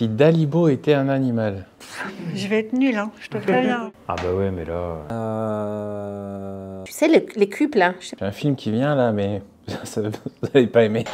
Si Dalibo était un animal. Je vais être nulle, hein, je te préviens. Ah bah ouais, mais là... Tu sais, les, les couples, hein. J'ai un film qui vient là, mais vous n'allez pas aimer.